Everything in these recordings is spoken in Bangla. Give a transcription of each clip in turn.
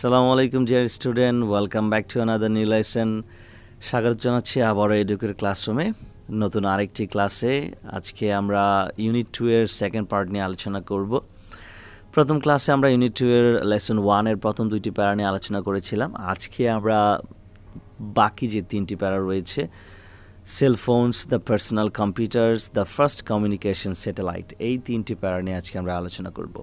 সালামু আলাইকুম dear student welcome back to another new lesson স্বাগত জানাচ্ছি আবারও এডুকের ক্লাসরুমে নতুন আরেকটি ক্লাসে আজকে আমরা ইউনিট টু এর সেকেন্ড পার্ট নিয়ে আলোচনা করব। প্রথম ক্লাসে আমরা ইউনিট টু এর লেসন ওয়ানের প্রথম দুইটি প্যারা নিয়ে আলোচনা করেছিলাম। আজকে আমরা বাকি যে তিনটি প্যারা রয়েছে cellphones the personal computers the first communication satellite এই তিনটি প্যারা নিয়ে আজকে আমরা আলোচনা করব।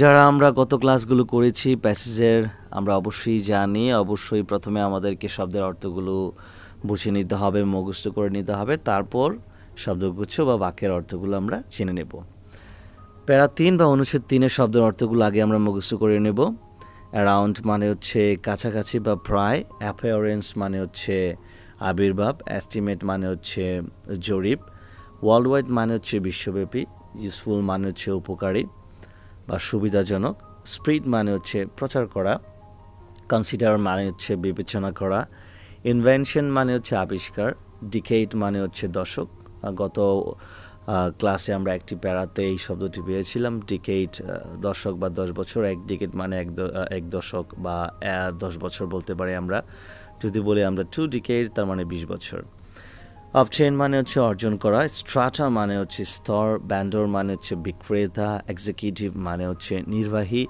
যারা আমরা গত ক্লাসগুলো করেছি, প্যাসেজের, আমরা অবশ্যই জানি, অবশ্যই প্রথমে আমাদেরকে শব্দের অর্থগুলো বুঝে নিতে হবে, মুখস্থ করে নিতে হবে, তারপর শব্দগুচ্ছ বা বাক্যের অর্থগুলো আমরা চিনে নেব। প্যারা তিন বা অনুচ্ছেদ তিনের শব্দের অর্থগুলো আগে আমরা মুখস্থ করে নেব। অ্যারাউন্ড মানে হচ্ছে কাছাকাছি বা প্রায় অ্যাফেয়ারেন্স মানে হচ্ছে আবির্ভাব অ্যাস্টিমেট মানে হচ্ছে জরিপ ওয়ার্ল্ড ওয়াইড মানে হচ্ছে বিশ্বব্যাপী, ইউজফুল মানে হচ্ছে উপকারী। বা সুবিধাজনক। স্প্রিড মানে হচ্ছে প্রচার করা কনসিডার মানে হচ্ছে বিবেচনা করা ইনভেনশন মানে হচ্ছে আবিষ্কার ডিকেট মানে হচ্ছে দশক। গত ক্লাসে আমরা একটি প্যারাতে এই শব্দটি পেয়েছিলাম ডিকেট দশক বা দশ বছর, এক ডিকেট মানে এক এক দশক বা দশ বছর বলতে পারি আমরা। যদি বলি আমরা টু ডিকেট তার মানে বিশ বছর। অবচেন মানে হচ্ছে অর্জন করা স্ট্রাটা মানে হচ্ছে স্তর ব্যান্ডর মানে হচ্ছে বিক্রেতা এক্সিকিউটিভ মানে হচ্ছে নির্বাহী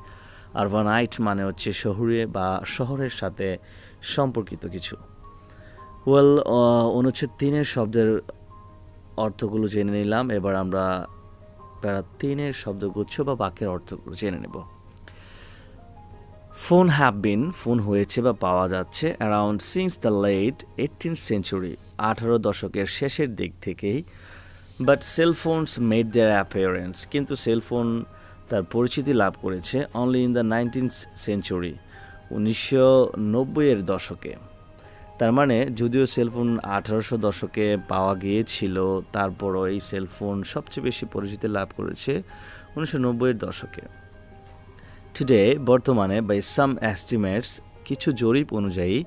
আরবানাইট মানে হচ্ছে শহরে বা শহরের সাথে সম্পর্কিত কিছু। ওয়েল অনুচ্ছেদ তিনের শব্দের অর্থগুলো জেনে নিলাম, এবার আমরা প্যারা তিনের শব্দগুচ্ছ বা বাক্যের অর্থগুলো জেনে নেব। ফোন হ্যাভ বিন ফোন হয়েছে বা পাওয়া যাচ্ছে around since the late eighteen century আঠারো দশকের শেষের দিক থেকেই। But cellphones made their appearance কিন্তু সেলফোন তার পরিচিতি লাভ করেছে only in the nineteen century উনিশশো নব্বইয়ের দশকে। তার মানে যদিও সেলফোন আঠারোশো দশকে পাওয়া গিয়েছিল, তারপরও এই সেলফোন সবচেয়ে বেশি পরিচিতি লাভ করেছে উনিশশো নব্বইয়ের দশকে। টুডে বর্তমানে বাই সাম এস্টিমেটস কিছু জরিপ অনুযায়ী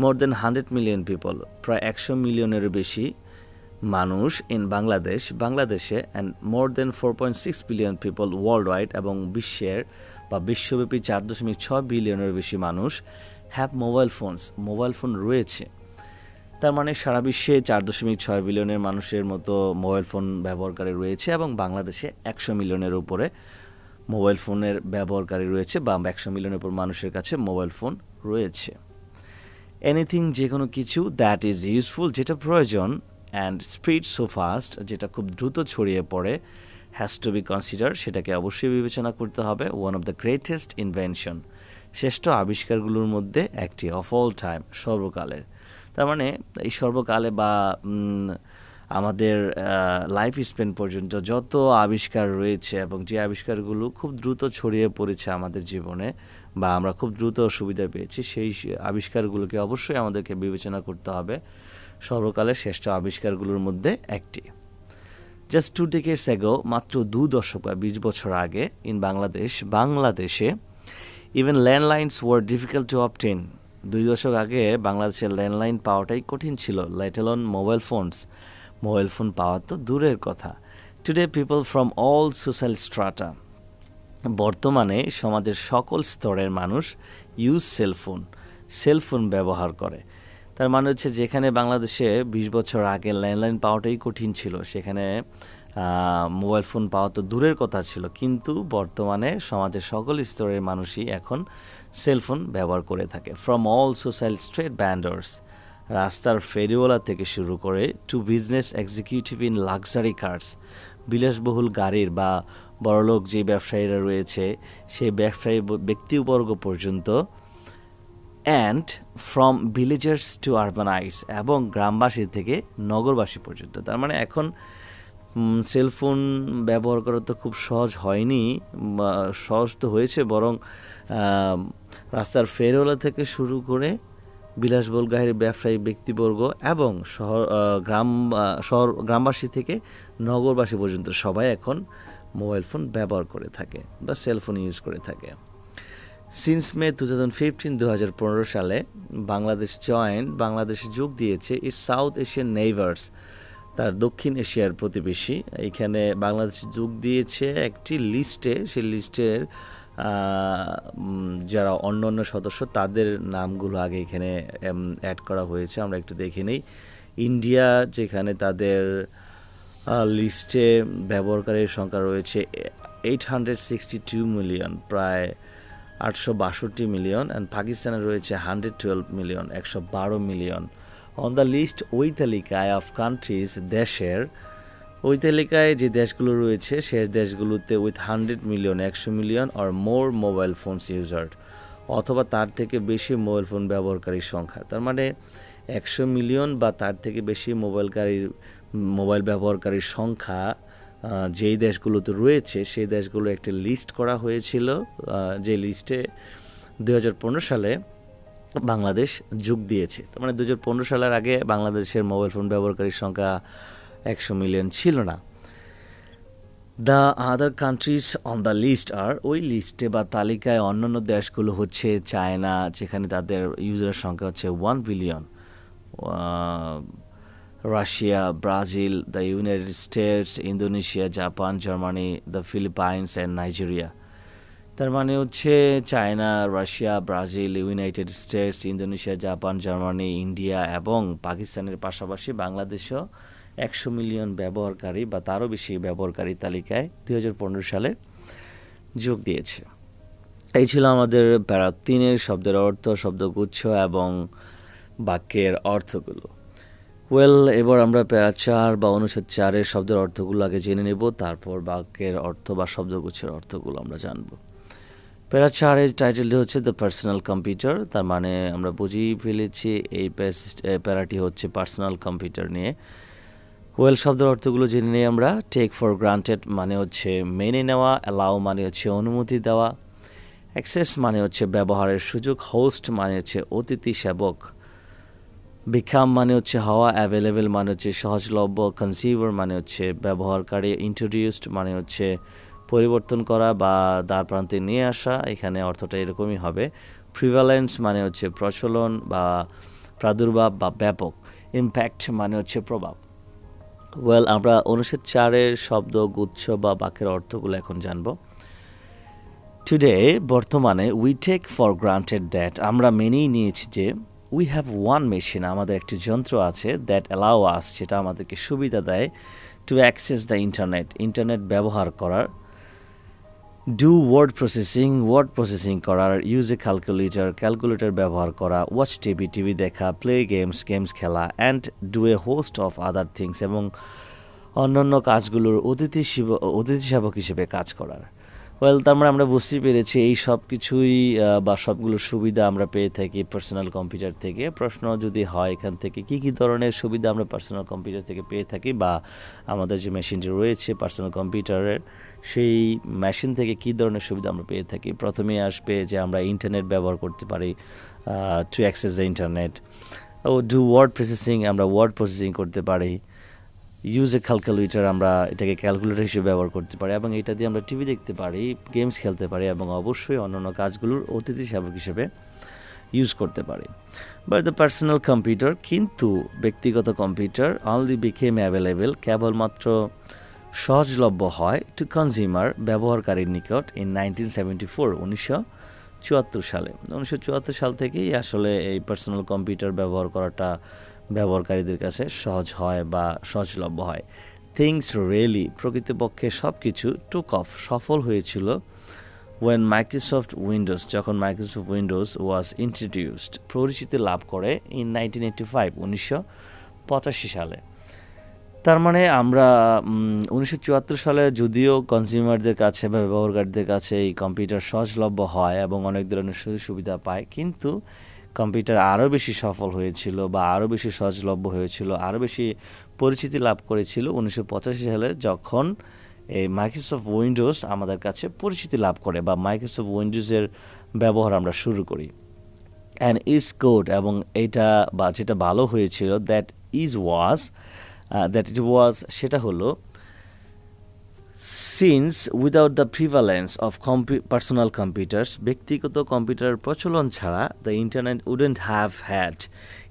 more than hundred million people প্রায় একশো মিলিয়নেরও বেশি মানুষ ইন বাংলাদেশ বাংলাদেশে and more than four point six billion people worldwide এবং বিশ্বের বা বিশ্বব্যাপী চার দশমিক ছয় বিলিয়নের বেশি মানুষ have mobile phones mobile phone রয়েছে। তার মানে সারা বিশ্বে চার দশমিক ছয় বিলিয়নের মানুষের মতো মোবাইল ফোন ব্যবহারকারী রয়েছে এবং বাংলাদেশে একশো মিলিয়নের উপরে মোবাইল ফোনের ব্যবহারকারী রয়েছে বা একশো মিলিয়নের উপর মানুষের কাছে মোবাইল ফোন রয়েছে। এনিথিং যে কোনো কিছু দ্যাট ইজ ইউজফুল যেটা প্রয়োজন অ্যান্ড স্পিড সো ফাস্ট যেটা খুব দ্রুত ছড়িয়ে পড়ে হ্যাজ টু বি কনসিডার সেটাকে অবশ্যই বিবেচনা করতে হবে। One of the greatest invention শ্রেষ্ঠ আবিষ্কারগুলোর মধ্যে একটি অফ অল টাইম সর্বকালের। তার মানে এই সর্বকালে বা আমাদের লাইফ স্পেন পর্যন্ত যত আবিষ্কার রয়েছে এবং যে আবিষ্কারগুলো খুব দ্রুত ছড়িয়ে পড়েছে আমাদের জীবনে বা আমরা খুব দ্রুত সুবিধা পেয়েছি, সেই আবিষ্কারগুলোকে অবশ্যই আমাদেরকে বিবেচনা করতে হবে। সর্বকালের শ্রেষ্ঠ আবিষ্কারগুলোর মধ্যে একটি। জাস্ট টু ডিকেটস এগো মাত্র দু দশক বা বিশ বছর আগে ইন বাংলাদেশ বাংলাদেশে even landlines were difficult to obtain দুই দশক আগে বাংলাদেশের ল্যান্ডলাইন পাওয়াটাই কঠিন ছিল let alone mobile phones mobile phone পাওয়া তো দূরের কথা। Today people from all social strata বর্তমানে সমাজের সকল স্তরের মানুষ ইউজ সেলফোন সেলফোন ব্যবহার করে। তার মানে হচ্ছে যেখানে বাংলাদেশে বিশ বছর আগে ল্যান্ডলাইন পাওয়াটাই কঠিন ছিল, সেখানে মোবাইল ফোন পাওয়া তো দূরের কথা ছিল, কিন্তু বর্তমানে সমাজের সকল স্তরের মানুষই এখন সেলফোন ব্যবহার করে থাকে। From all social strata vendors রাস্তার ফেরিওয়ালা থেকে শুরু করে to business executive in luxury cars বিলাসবহুল গাড়ির বা বড়লোক যে ব্যবসায়ীরা রয়েছে, সেই ব্যবসায়ী ব্যক্তিবর্গ পর্যন্ত and from villagers to urbanites এবং গ্রামবাসী থেকে নগরবাসী পর্যন্ত। তার মানে এখন সেলফোন ব্যবহার করা তো খুব সহজ হয়নি সহজ তো হয়েছে বরং রাস্তার ফেরওয়ালা থেকে শুরু করে বিলাসবহুল গাড়ির ব্যবসায়ী ব্যক্তিবর্গ এবং শহর গ্রাম শহর, গ্রামবাসী থেকে নগরবাসী পর্যন্ত সবাই এখন মোবাইল ফোন ব্যবহার করে থাকে বা সেলফোন ইউজ করে থাকে। Since May two thousand fifteen দু হাজার পনেরো সালে বাংলাদেশ জয়েন্ট, বাংলাদেশে যোগ দিয়েছে ইটস সাউথ এশিয়ান নেইভার্স তার দক্ষিণ এশিয়ার প্রতিবেশী। এখানে বাংলাদেশ যোগ দিয়েছে একটি লিস্টে সেই লিস্টের যারা অন্য অন্য সদস্য, তাদের নামগুলো আগে এখানে অ্যাড করা হয়েছে, আমরা একটু দেখে নিই। ইন্ডিয়া, যেখানে তাদের লিস্টে ব্যবহারকারীর সংখ্যা রয়েছে eight hundred sixty two million প্রায় আটশো বাষট্টি মিলিয়ন অ্যান্ড পাকিস্তানে রয়েছে হান্ড্রেড টুয়েলভ মিলিয়ন একশো বারো মিলিয়ন অন দ্য লিস্ট ওই তালিকায় অফ কান্ট্রিজ দেশের ওই তালিকায় যে দেশগুলো রয়েছে সে দেশগুলোতে উইথ হান্ড্রেড মিলিয়ন একশো million or more mobile phones user অথবা তার থেকে বেশি মোবাইল ফোন ব্যবহারকারীর সংখ্যা। তার মানে একশো মিলিয়ন বা তার থেকে বেশি মোবাইলকারীর মোবাইল ব্যবহারকারীর সংখ্যা যেই দেশগুলোতে রয়েছে, সেই দেশগুলো একটি লিস্ট করা হয়েছিল। যে লিস্টে দু হাজার পনেরো সালে বাংলাদেশ যোগ দিয়েছে। তার মানে দু হাজার পনেরো সালের আগে বাংলাদেশের মোবাইল ফোন ব্যবহারকারীর সংখ্যা একশো মিলিয়ন ছিল না। The other countries on the list are ওই লিস্টে বা তালিকায় অন্যান্য দেশগুলো হচ্ছে চায়না, যেখানে তাদের ইউজারের সংখ্যা হচ্ছে one billion Russia, Brazil the United States Indonesia, Japan, Germany the Philippines and Nigeria তার মানে হচ্ছে China, Russia, Brazil United States Indonesia, Japan, Germany, India এবং পাকিস্তানের পাশাপাশি বাংলাদেশও একশো মিলিয়ন ব্যবহারকারী বা তারও বেশি ব্যবহারকারী তালিকায় দুই হাজার পনেরো সালে যোগ দিয়েছে। এই ছিল আমাদের প্যারা তিনের শব্দের অর্থ, শব্দগুচ্ছ এবং বাক্যের অর্থগুলো। ওয়েল এবার আমরা প্যারা চার বা অনুচ্ছেদ চারের শব্দের অর্থগুলো আগে জেনে নেব, তারপর বাক্যের অর্থ বা শব্দগুচ্ছের অর্থগুলো আমরা জানব। প্যারা চারের টাইটেলটি হচ্ছে দ্য পার্সোনাল কম্পিউটার তার মানে আমরা বুঝিয়ে ফেলেছি এই প্যারাটি হচ্ছে পার্সোনাল কম্পিউটার নিয়ে। ওয়েল শব্দের অর্থগুলো জেনে নিই আমরা টেক ফর গ্রান্টেড মানে হচ্ছে মেনে নেওয়া অ্যালাউ মানে হচ্ছে অনুমতি দেওয়া অ্যাক্সেস মানে হচ্ছে ব্যবহারের সুযোগ হোস্ট মানে হচ্ছে অতিথি সেবক বিকাম মানে হচ্ছে হওয়া অ্যাভেলেবেল মানে হচ্ছে সহজলভ্য কনসিউভার মানে হচ্ছে ব্যবহারকারী ইন্ট্রোডিউসড মানে হচ্ছে পরিবর্তন করা বা দ্বার প্রান্তে নিয়ে আসা এখানে অর্থটা এরকমই হবে প্রিভ্যালেন্স মানে হচ্ছে প্রচলন বা প্রাদুর্ভাব বা ব্যাপক ইম্প্যাক্ট মানে হচ্ছে প্রভাব ওয়েল আমরা অনুচ্ছেদ চারের শব্দ, গুচ্ছ বা বাক্যের অর্থগুলো এখন জানব। টুডে বর্তমানে we take for granted that আমরা মেনেই নিয়েছি যে উই হ্যাভ ওয়ান মেশিন আমাদের একটি যন্ত্র আছে দ্যাট অ্যালাউ আস যেটা আমাদেরকে সুবিধা দেয় to access the internet internet ব্যবহার করার। Do word processing word processing করার ইউজ এ ক্যালকুলেটর ক্যালকুলেটর ব্যবহার করা ওয়াচ টিভি টিভি দেখা প্লে গেমস গেমস খেলা and do a host of other things এবং অন্যান্য কাজগুলোর অতিথি অতিথি সেবক হিসেবে কাজ করার। ওয়েল তার মানে আমরা বুঝতেই পেরেছি এই সব কিছুই বা সবগুলো সুবিধা আমরা পেয়ে থাকি পার্সোনাল কম্পিউটার থেকে। প্রশ্ন যদি হয় এখান থেকে, কি কি ধরনের সুবিধা আমরা পার্সোনাল কম্পিউটার থেকে পেয়ে থাকি বা আমাদের যে মেশিনটি রয়েছে পার্সোনাল কম্পিউটারের সেই মেশিন থেকে কি ধরনের সুবিধা আমরা পেয়ে থাকি? প্রথমে আসবে যে আমরা ইন্টারনেট ব্যবহার করতে পারি টু অ্যাক্সেস দ্য ইন্টারনেট ও ডু ওয়ার্ড প্রসেসিং আমরা ওয়ার্ড প্রসেসিং করতে পারি। ইউজ এ ক্যালকুলেটার আমরা এটাকে ক্যালকুলেটর হিসেবে ব্যবহার করতে পারি এবং এটা দিয়ে আমরা টিভি দেখতে পারি গেমস খেলতে পারি এবং অবশ্যই অন্যান্য কাজগুলোর অতিথি সেবক হিসেবে ইউজ করতে পারি। বাট দ্য পার্সোনাল কম্পিউটার কিন্তু ব্যক্তিগত কম্পিউটার অনলি বিকেম অ্যাভেলেবেল কেবলমাত্র সহজলভ্য হয় টু কনজিউমার ব্যবহারকারীর নিকট ইন নাইনটিন সেভেন্টি ফোর উনিশশো চুয়াত্তর সালে। উনিশশো চুয়াত্তর সাল থেকেই আসলে এই পার্সোনাল কম্পিউটার ব্যবহার করাটা ব্যবহারকারীদের কাছে সহজ হয় বা সহজলভ্য হয়। থিংস রিয়েলি প্রকৃতপক্ষে সব কিছু টুক অফ সফল হয়েছিল ওয়েন মাইক্রোসফট উইন্ডোজ যখন মাইক্রোসফট উইন্ডোজ ওয়াজ ইন্ট্রোডিউসড পরিচিতি লাভ করে ইন নাইনটিন এইটটি ফাইভ উনিশশো পঁচাশি সালে। তার মানে আমরা উনিশশো চুয়াত্তর সালে যদিও কনজিউমারদের কাছে বা ব্যবহারকারীদের কাছে এই কম্পিউটার সহজলভ্য হয় এবং অনেক ধরনের সুযোগ সুবিধা পায়, কিন্তু কম্পিউটার আরও বেশি সফল হয়েছিল বা আরও বেশি সহজলভ্য হয়েছিল, আরও বেশি পরিচিতি লাভ করেছিল উনিশশো পঁচাশি সালে যখন এই মাইক্রোসফট উইন্ডোজ আমাদের কাছে পরিচিতি লাভ করে বা মাইক্রোসফট উইন্ডোজের ব্যবহার আমরা শুরু করি। অ্যান্ড ইটস কোড এবং এটা বা যেটা ভালো হয়েছিল that is was that it was সেটা হলো since without the prevalence of personal computers ব্যক্তিগত কম্পিউটারের প্রচলন ছাড়া the internet wouldn't have had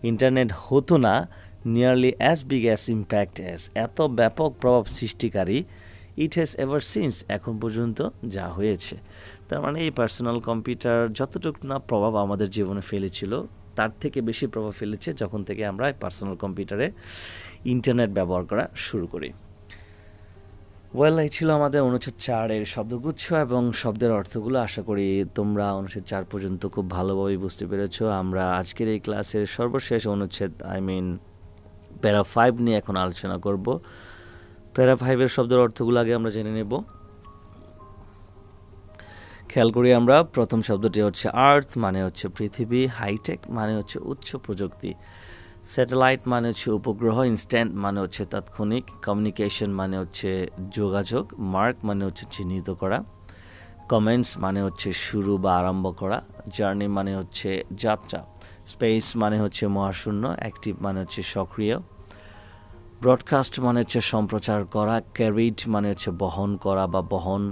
internet হতো না nearly as big as impact as এত ব্যাপক প্রভাব সৃষ্টিকারী ইট হ্যাজ এভার সিন্স এখন পর্যন্ত যা হয়েছে। তার মানে এই পার্সোনাল কম্পিউটার যতটুকু না প্রভাব আমাদের জীবনে ফেলেছিল, তার থেকে বেশি প্রভাব ফেলেছে যখন থেকে আমরা পার্সোনাল কম্পিউটারে ইন্টারনেট ব্যবহার করা শুরু করি। ওয়েল এই ছিল আমাদের অনুচ্ছেদ চারের শব্দগুচ্ছ এবং শব্দের অর্থগুলো। আশা করি তোমরা অনুচ্ছেদ চার পর্যন্ত খুব ভালোভাবেই বুঝতে পেরেছ। আমরা আজকের এই ক্লাসের সর্বশেষ অনুচ্ছেদ আই মিন প্যারা ফাইভ নিয়ে এখন আলোচনা করব। প্যারা ফাইভের শব্দের অর্থগুলো আগে আমরা জেনে নেব। খেয়াল করি আমরা, প্রথম শব্দটি হচ্ছে আর্থ মানে হচ্ছে পৃথিবী হাইটেক মানে হচ্ছে উচ্চ প্রযুক্তি। স্যাটেলাইট মানে হচ্ছে উপগ্রহ ইনস্ট্যান্ট মানে হচ্ছে তাৎক্ষণিক কমিউনিকেশন মানে হচ্ছে যোগাযোগ মার্ক মানে হচ্ছে চিহ্নিত করা কমেন্টস মানে হচ্ছে শুরু বা আরম্ভ করা জার্নি মানে হচ্ছে যাত্রা স্পেস মানে হচ্ছে মহাশূন্য অ্যাক্টিভ মানে হচ্ছে সক্রিয় ব্রডকাস্ট মানে হচ্ছে সম্প্রচার করা ক্যারিড মানে হচ্ছে বহন করা বা বহন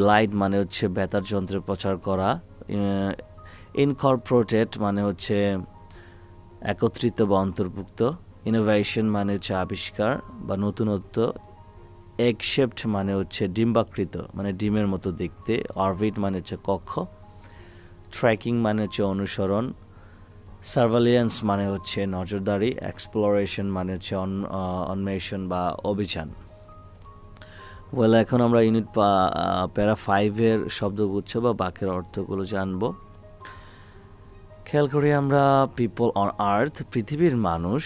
লাইট মানে হচ্ছে বেতার যন্ত্রে প্রচার করা ইনকর্পোরেটেড মানে হচ্ছে একত্রিত বা অন্তর্ভুক্ত। ইনোভেশন মানে হচ্ছে আবিষ্কার বা নতুনত্ব। এগশেপ্ট মানে হচ্ছে ডিম্বাকৃত মানে ডিমের মতো দেখতে। অরবিট মানে হচ্ছে কক্ষ। ট্র্যাকিং মানে হচ্ছে অনুসরণ। সার্ভালিয়েন্স মানে হচ্ছে নজরদারি। এক্সপ্লোরেশন মানে হচ্ছে অন্বেষণ বা অভিযান। ওয়েল এখন আমরা ইউনিট প্যারা ফাইভের শব্দগুচ্ছ বা বাক্যের অর্থগুলো জানব। খেয়াল করি আমরা পিপল অন আর্থ পৃথিবীর মানুষ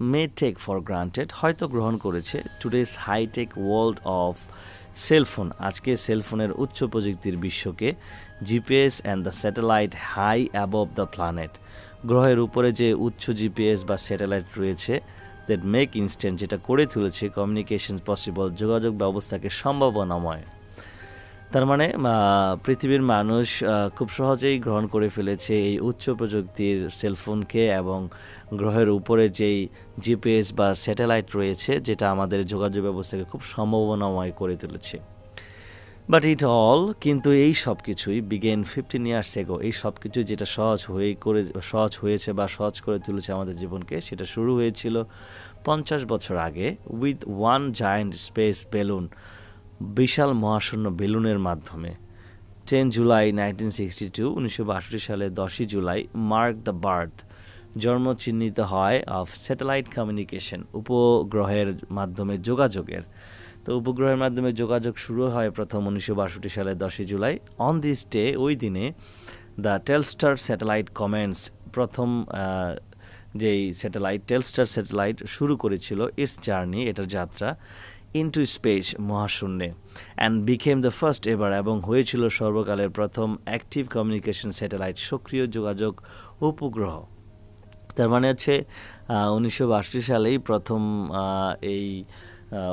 মে টেক ফর গ্রান্টেড হয়তো গ্রহণ করেছে today's high tech world of cellphone আজকে সেলফোনের উচ্চ প্রযুক্তির বিশ্বকে GPS and the satellite high above the planet গ্রহের উপরে যে উচ্চ জিপিএস বা স্যাটেলাইট রয়েছে দ্যাট মেক ইনস্ট্যান্ট যেটা করে তুলেছে কমিউনিকেশন পসিবল যোগাযোগ ব্যবস্থাকে সম্ভাবনাময়। তার মানে পৃথিবীর মানুষ খুব সহজেই গ্রহণ করে ফেলেছে এই উচ্চ প্রযুক্তির সেলফোনকে এবং গ্রহের উপরে যেই জিপিএস বা স্যাটেলাইট রয়েছে, যেটা আমাদের যোগাযোগ ব্যবস্থাকে খুব সম্ভাবনাময় করে তুলেছে। বাট ইট অল কিন্তু এই সব কিছুই বিগেন ফিফটিন ইয়ার্স এগো এই সব কিছু যেটা সহজ হয়ে করে, সহজ হয়েছে বা সহজ করে তুলেছে আমাদের জীবনকে, সেটা শুরু হয়েছিল পঞ্চাশ বছর আগে with one giant space balloon বিশাল মহাশূন্য বেলুনের মাধ্যমে। Ten July nineteen sixty two, উনিশশো বাষট্টি সালে দশই জুলাই, মার্ক দ্য বার্থ জন্ম চিহ্নিত হয় অফ স্যাটেলাইট কমিউনিকেশন, উপগ্রহের মাধ্যমে যোগাযোগের। তো উপগ্রহের মাধ্যমে যোগাযোগ শুরু হয় প্রথম উনিশশো বাষট্টি সালে দশই জুলাই। অন দিস ডে ওই দিনে দ্য টেলস্টার স্যাটেলাইট কমেন্টস প্রথম যেই স্যাটেলাইট টেলস্টার স্যাটেলাইট শুরু করেছিল ইটস জার্নি এটার যাত্রা। ইনটু স্পেস মহাশূন্যে and became the first ever এবং হয়েছিল সর্বকালের প্রথম অ্যাক্টিভ কমিউনিকেশন স্যাটেলাইট সক্রিয় যোগাযোগ উপগ্রহ। তার মানে হচ্ছে উনিশশো সালেই প্রথম এই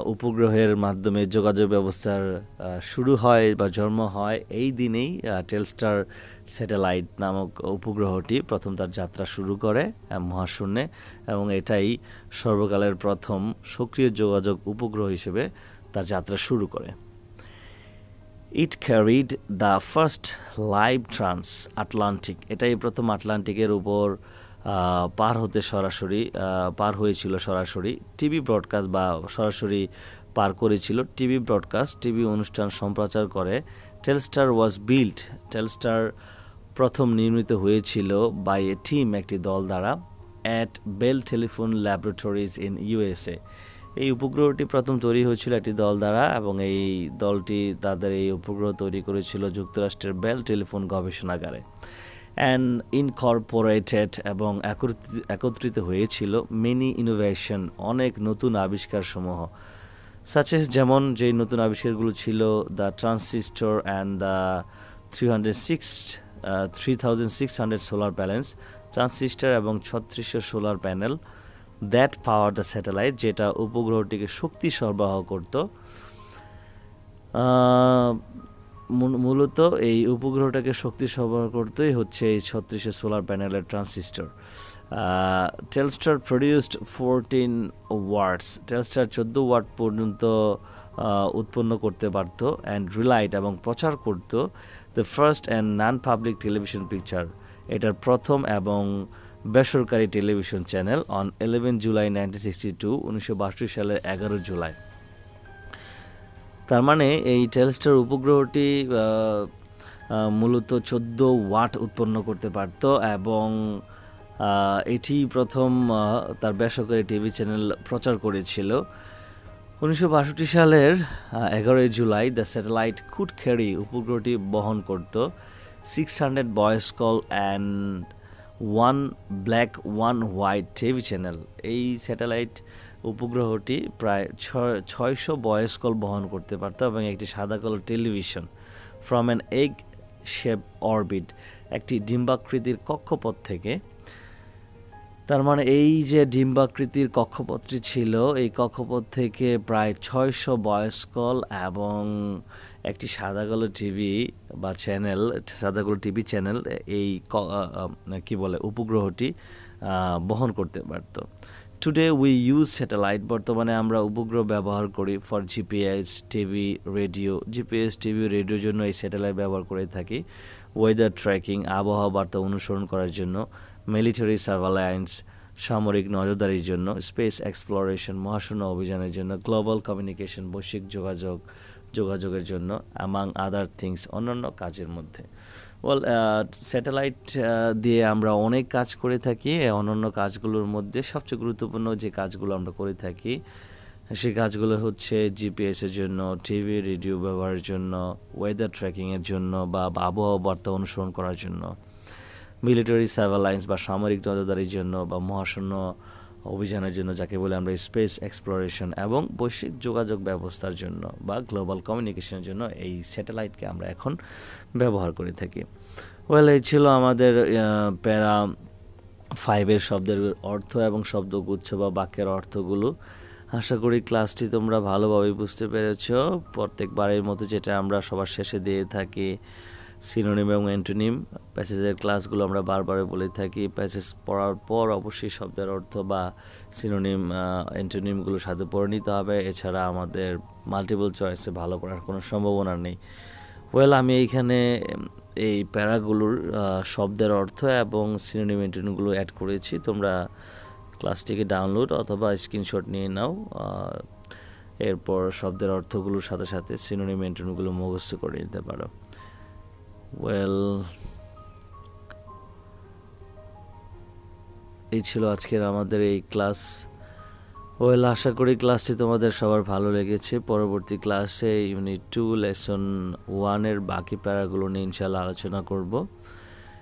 উপগ্রহের মাধ্যমে যোগাযোগ ব্যবস্থার শুরু হয় বা জন্ম হয় এই দিনেই টেলস্টার স্যাটেলাইট নামক উপগ্রহটি প্রথম তার যাত্রা শুরু করে মহাশূন্যে এবং এটাই সর্বকালের প্রথম সক্রিয় যোগাযোগ উপগ্রহ হিসেবে তার যাত্রা শুরু করে। It carried the first live transatlantic এটাই প্রথম আটলান্টিকের উপর পার হতে সরাসরি পার হয়েছিল সরাসরি টিভি ব্রডকাস্ট বা সরাসরি পার করেছিল টিভি ব্রডকাস্ট, টিভি অনুষ্ঠান সম্প্রচার করে টেলস্টার ওয়াজ বিল্ড টেলস্টার প্রথম নির্মিত হয়েছিল বাই এ টিম একটি দল দ্বারা at Bell Telephone Laboratories in USA এই উপগ্রহটি প্রথম তৈরি হয়েছিল একটি দল দ্বারা এবং এই দলটি তাদের এই উপগ্রহ তৈরি করেছিল যুক্তরাষ্ট্রের বেল টেলিফোন গবেষণাগারে। অ্যান্ড ইনকর্পোরেটেড এবং একত্রিত হয়েছিল মেনি ইনোভেশন, অনেক নতুন আবিষ্কার সমূহ সাচেস যেমন যে নতুন আবিষ্কারগুলো ছিল the transistor and the three hundred six three thousand six hundred solar panels transistor এবং ছত্রিশশো solar panel that power the satellite যেটা উপগ্রহটিকে শক্তি সরবরাহ করত। মূলত এই উপগ্রহটাকে শক্তি সরবরাহ করতেই হচ্ছে এই ছত্রিশে সোলার প্যানেলের transistor. Telstar produced fourteen watts Telstar চোদ্দ ওয়াট পর্যন্ত উৎপন্ন করতে পারত অ্যান্ড রিলাইট এবং প্রচার করত the first and non public television picture এটার প্রথম এবং বেসরকারি television channel on eleven July nineteen sixty two উনিশশো সালের এগারো জুলাই। তার মানে এই টেলস্টার উপগ্রহটি মূলত চোদ্দ ওয়াট উৎপন্ন করতে পারত এবং এটি প্রথম তার বেসরকারি টিভি চ্যানেল প্রচার করেছিল। উনিশশো বাষট্টি সালের এগারোই জুলাই দ্য স্যাটেলাইট কুট উপগ্রহটি বহন করত। Six hundred voice call and one black one white TV channel. এই স্যাটেলাইট উপগ্রহটি প্রায় ছয়শো বয়েস কল বহন করতে পারত এবং একটি সাদা কালো television from an egg shape orbit একটি ডিম্বাকৃতির কক্ষপথ থেকে। তার মানে এই যে ডিম্বাকৃতির কক্ষপথটি ছিল, এই কক্ষপথ থেকে প্রায় ছয়শো বয়স্কল এবং একটি সাদা কালো টিভি বা চ্যানেল সাদা কালো টিভি চ্যানেল এই কি বলে, উপগ্রহটি বহন করতে পারত। টুডে উই ইউজ স্যাটেলাইট বর্তমানে আমরা উপগ্রহ ব্যবহার করি for GPS TV radio GPS TV রেডিওর জন্য এই স্যাটেলাইট ব্যবহার করে থাকি। ওয়েদার ট্র্যাকিং আবহাওয়া বার্তা অনুসরণ করার জন্য মিলিটারি সার্ভালায়েন্স সামরিক নজরদারির জন্য স্পেস এক্সপ্লোরেশন মহাশূন্য অভিযানের জন্য গ্লোবাল কমিউনিকেশন বৈশ্বিক যোগাযোগ, যোগাযোগের জন্য অ্যামাং আদার থিংস অন্যান্য কাজের মধ্যে। ওয়েল স্যাটেলাইট দিয়ে আমরা অনেক কাজ করে থাকি অন্যান্য কাজগুলোর মধ্যে সবচেয়ে গুরুত্বপূর্ণ যে কাজগুলো আমরা করে থাকি, সেই কাজগুলো হচ্ছে জিপিএসের জন্য টিভি রেডিও ব্যবহারের জন্য ওয়েদার ট্র্যাকিংয়ের জন্য বা আবহাওয়া বার্তা অনুসরণ করার জন্য মিলিটারি সার্ভালাইন্স বা সামরিক নজরদারির জন্য বা মহাশূন্য অভিযানের জন্য যাকে বলে আমরা স্পেস এক্সপ্লোরেশন এবং বৈশ্বিক যোগাযোগ ব্যবস্থার জন্য বা গ্লোবাল কমিউনিকেশনের জন্য এই স্যাটেলাইটকে আমরা এখন ব্যবহার করে থাকি। ওয়েল এই ছিল আমাদের প্যারা ফাইভের শব্দের অর্থ এবং শব্দগুচ্ছ বা বাক্যের অর্থগুলো। আশা করি ক্লাসটি তোমরা ভালোভাবে বুঝতে পেরেছ। প্রত্যেকবারের মতো যেটা আমরা সবার শেষে দিয়ে থাকি সিনোনিম এবং অ্যান্টোনিম। প্যাসেজের ক্লাসগুলো আমরা বারবার বলে থাকি। প্যাসেজ পড়ার পর অবশ্যই শব্দের অর্থ বা সিনোনিম অ্যান্টোনিমগুলো সাথে পড়ে নিতে হবে। এছাড়া আমাদের মাল্টিপল চয়েসে ভালো করার কোনো সম্ভাবনা নেই। ওয়েল আমি এইখানে এই প্যারাগুলোর শব্দের অর্থ এবং সিনোনিম, অ্যান্টোনিমগুলো অ্যাড করেছি। তোমরা ক্লাসটিকে ডাউনলোড অথবা স্ক্রিনশট নিয়ে নাও। এরপর শব্দের অর্থগুলোর সাথে সাথে সিনোনিম, অ্যান্টোনিমগুলো মুখস্থ করে নিতে পারো। ওয়েল এই ছিল আজকের আমাদের এই ক্লাস। ওয়েল আশা করি ক্লাসটি তোমাদের সবার ভালো লেগেছে। পরবর্তী ক্লাসে ইউনিট টু লেসন ওয়ানের বাকি প্যারাগুলো নিয়ে ইনশাল্লাহ আলোচনা করব।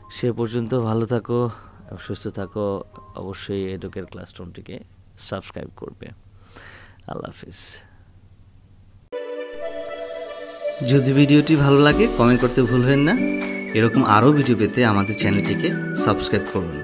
সে পর্যন্ত ভালো থাকো, সুস্থ থাকো, অবশ্যই এডুকের ক্লাসরুমটিকে সাবস্ক্রাইব করবে। আল্লাহ হাফিজ। যদি ভিডিওটি ভালো লাগে কমেন্ট করতে ভুলবেন না। এরকম আরও ভিডিও পেতে আমাদের চ্যানেলটিকে সাবস্ক্রাইব করুন।